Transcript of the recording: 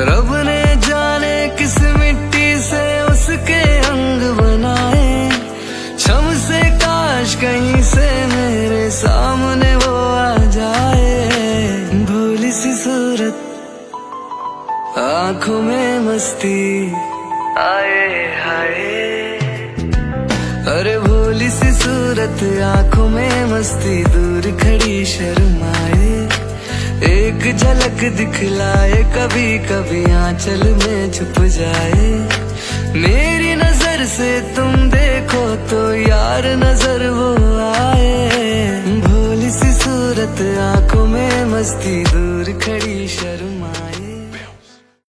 रब ने जाने किस मिट्टी से उसके अंग बनाए। छम से काश कहीं से मेरे सामने वो आ जाए। भोली सी सूरत आँखों में मस्ती आए हाय। अरे भोली सी सूरत आँखों में मस्ती दूर झलक दिखलाए कभी कभी आंचल में छुप जाए। मेरी नज़र से तुम देखो तो यार नज़र वो आए। भोली सी सूरत आँखों में मस्ती दूर खड़ी